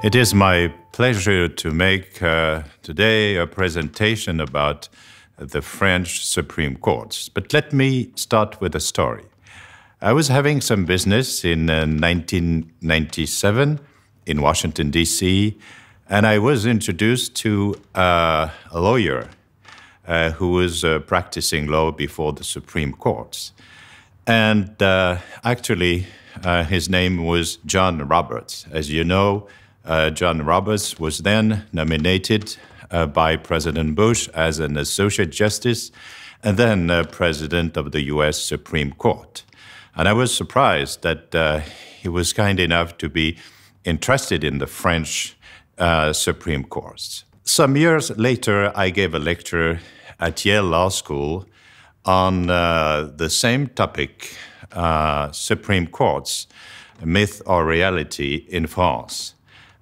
It is my pleasure to make uh, today a presentation about the French Supreme Courts. But let me start with a story. I was having some business in uh, 1997 in Washington, D.C., and I was introduced to uh, a lawyer uh, who was uh, practicing law before the Supreme Courts. And uh, actually, uh, his name was John Roberts. As you know, uh, John Roberts was then nominated uh, by President Bush as an Associate Justice and then uh, President of the U.S. Supreme Court. And I was surprised that uh, he was kind enough to be interested in the French uh, Supreme Courts. Some years later, I gave a lecture at Yale Law School on the same topic Supreme Courts, myth or reality in France.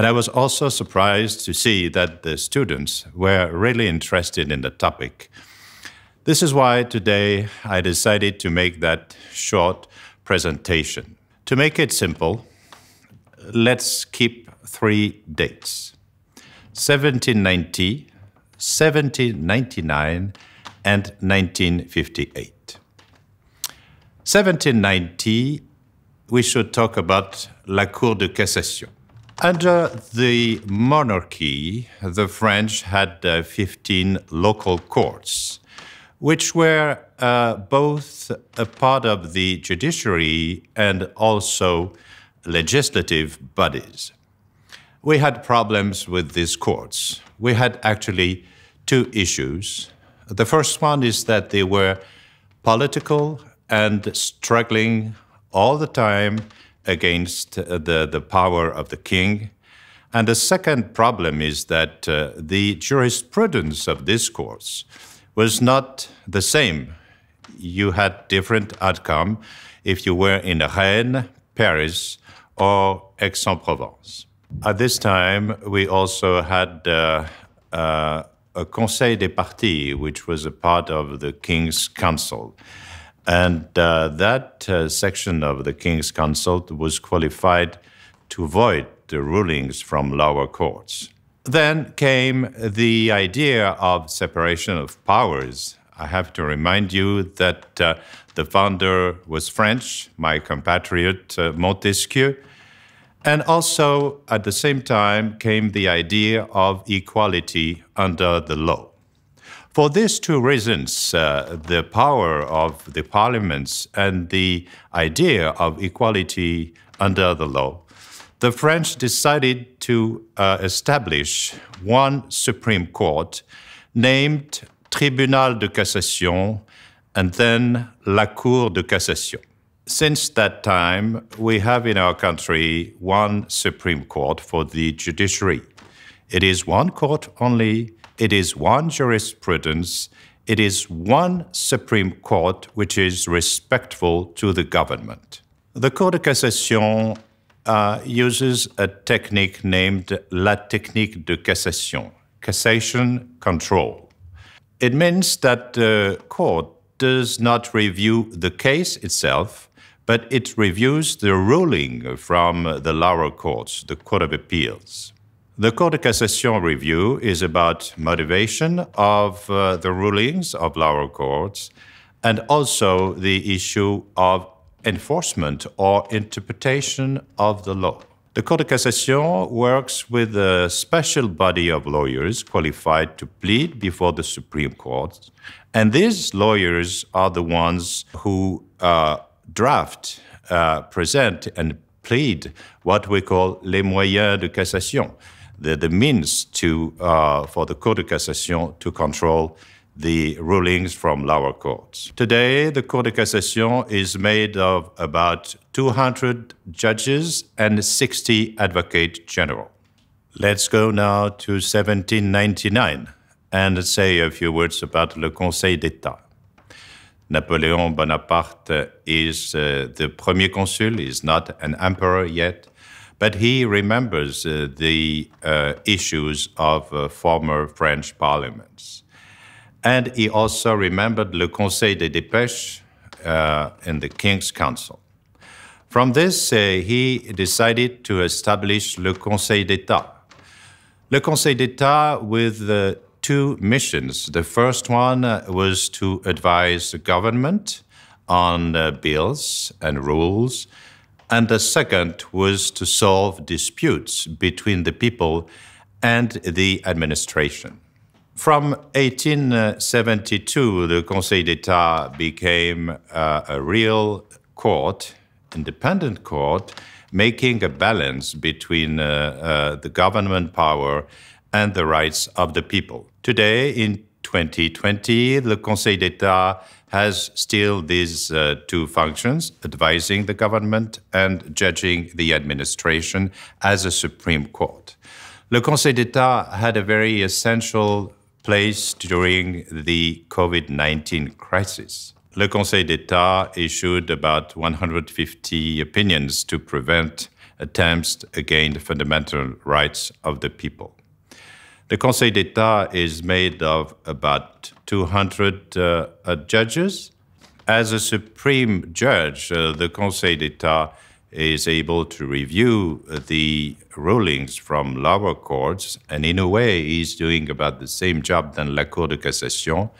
And I was also surprised to see that the students were really interested in the topic. This is why today I decided to make that short presentation. To make it simple, let's keep three dates 1790, 1799, and 1958. 1790, we should talk about La Cour de Cassation. Under the monarchy, the French had uh, 15 local courts, which were uh, both a part of the judiciary and also legislative bodies. We had problems with these courts. We had actually two issues. The first one is that they were political and struggling all the time against uh, the, the power of the king. And the second problem is that uh, the jurisprudence of this course was not the same. You had different outcome if you were in Rennes, Paris, or Aix-en-Provence. At this time, we also had uh, uh, a Conseil des Parties, which was a part of the King's Council. And uh, that uh, section of the King's Council was qualified to void the rulings from lower courts. Then came the idea of separation of powers. I have to remind you that uh, the founder was French, my compatriot uh, Montesquieu. And also, at the same time, came the idea of equality under the law. For these two reasons, uh, the power of the parliaments and the idea of equality under the law, the French decided to uh, establish one Supreme Court named Tribunal de Cassation and then La Cour de Cassation. Since that time, we have in our country one Supreme Court for the judiciary. It is one court only it is one jurisprudence, it is one Supreme Court which is respectful to the government. The Cour de Cassation uh, uses a technique named La Technique de Cassation, cassation control. It means that the court does not review the case itself, but it reviews the ruling from the lower courts, the Court of Appeals. The Cour de Cassation review is about motivation of uh, the rulings of lower courts and also the issue of enforcement or interpretation of the law. The Cour de Cassation works with a special body of lawyers qualified to plead before the Supreme Court, and these lawyers are the ones who uh, draft, uh, present, and plead what we call les moyens de cassation the, the means to, uh, for the Cour de Cassation to control the rulings from lower courts. Today, the Cour de Cassation is made of about 200 judges and 60 advocate general. Let's go now to 1799 and say a few words about le Conseil d'État. Napoleon Bonaparte is uh, the premier consul, is not an emperor yet but he remembers uh, the uh, issues of uh, former French parliaments. And he also remembered Le Conseil des Dépêches uh, in the King's Council. From this, uh, he decided to establish le Conseil d'État. Le Conseil d'État with uh, two missions. The first one uh, was to advise the government on uh, bills and rules, and the second was to solve disputes between the people and the administration. From 1872, the Conseil d'État became uh, a real court independent court making a balance between uh, uh, the government power and the rights of the people. Today, in 2020, the Conseil d'Etat has still these uh, two functions advising the government and judging the administration as a Supreme Court. Le Conseil d'Etat had a very essential place during the COVID 19 crisis. Le Conseil d'Etat issued about 150 opinions to prevent attempts against the fundamental rights of the people. The Conseil d'Etat is made of about 200 uh, uh, judges. As a supreme judge, uh, the Conseil d'Etat is able to review the rulings from lower courts, and in a way, he's doing about the same job than la Cour de cassation.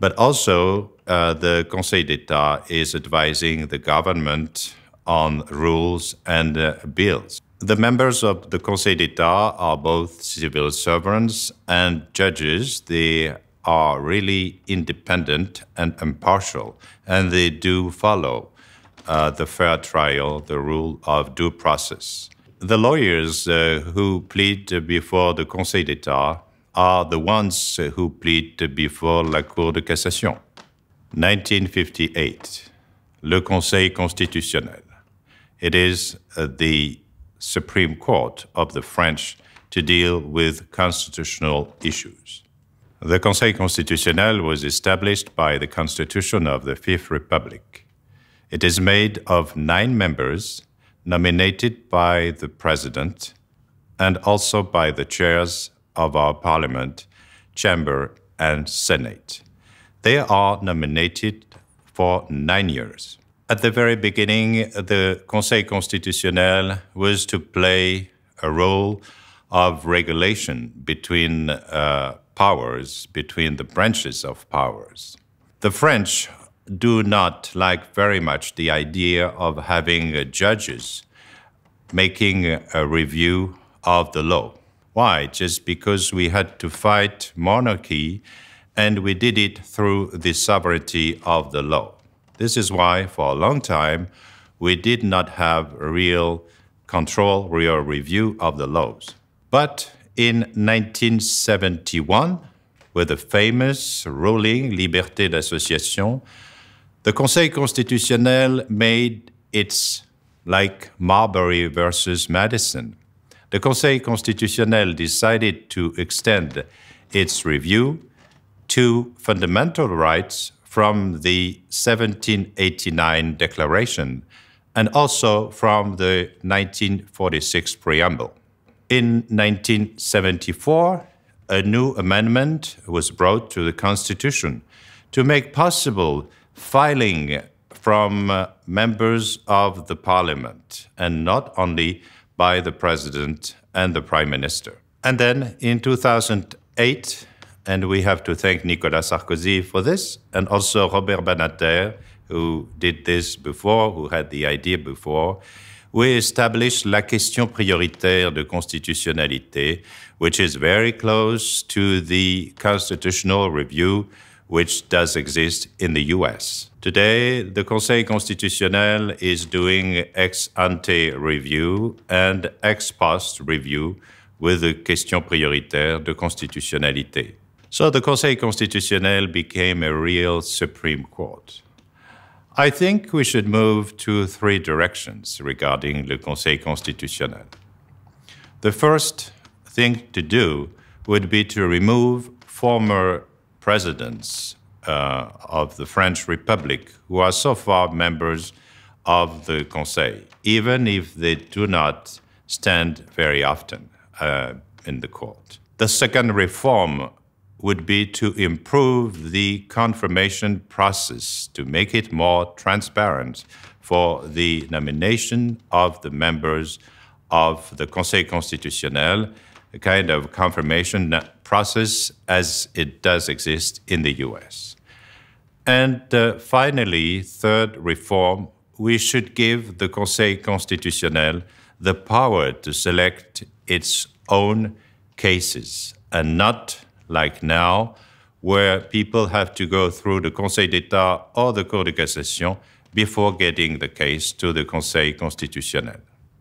But also, uh, the Conseil d'Etat is advising the government on rules and uh, bills. The members of the Conseil d'Etat are both civil servants and judges. They are really independent and impartial, and they do follow uh, the fair trial, the rule of due process. The lawyers uh, who plead before the Conseil d'Etat are the ones who plead before la Cour de cassation. 1958, le Conseil constitutionnel. It is uh, the Supreme Court of the French to deal with constitutional issues. The Conseil constitutionnel was established by the Constitution of the Fifth Republic. It is made of nine members nominated by the President and also by the chairs of our Parliament, Chamber, and Senate. They are nominated for nine years. At the very beginning, the Conseil constitutionnel was to play a role of regulation between uh, powers, between the branches of powers. The French do not like very much the idea of having uh, judges making a review of the law. Why? Just because we had to fight monarchy and we did it through the sovereignty of the law. This is why, for a long time, we did not have real control, real review of the laws. But in 1971, with the famous ruling Liberté d'association, the Conseil constitutionnel made its like Marbury versus Madison. The Conseil constitutionnel decided to extend its review to fundamental rights from the 1789 Declaration and also from the 1946 Preamble. In 1974, a new amendment was brought to the Constitution to make possible filing from uh, members of the Parliament and not only by the President and the Prime Minister. And then in 2008, and we have to thank Nicolas Sarkozy for this, and also Robert Badinter, who did this before, who had the idea before. We established la question prioritaire de constitutionnalité, which is very close to the constitutional review which does exist in the US. Today, the Conseil constitutionnel is doing ex ante review and ex post review with the question prioritaire de constitutionnalité. So the Conseil constitutionnel became a real Supreme Court. I think we should move to three directions regarding le Conseil constitutionnel. The first thing to do would be to remove former presidents uh, of the French Republic who are so far members of the Conseil, even if they do not stand very often uh, in the court. The second reform would be to improve the confirmation process to make it more transparent for the nomination of the members of the Conseil constitutionnel, a kind of confirmation process as it does exist in the US. And uh, finally, third reform, we should give the Conseil constitutionnel the power to select its own cases and not like now, where people have to go through the Conseil d'État or the Cour de cassation before getting the case to the Conseil constitutionnel.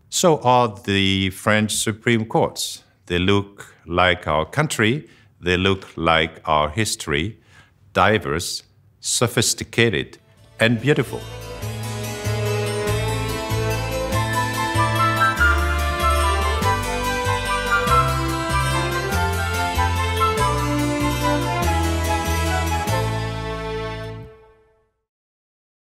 So are the French Supreme Courts. They look like our country, they look like our history, diverse, sophisticated, and beautiful.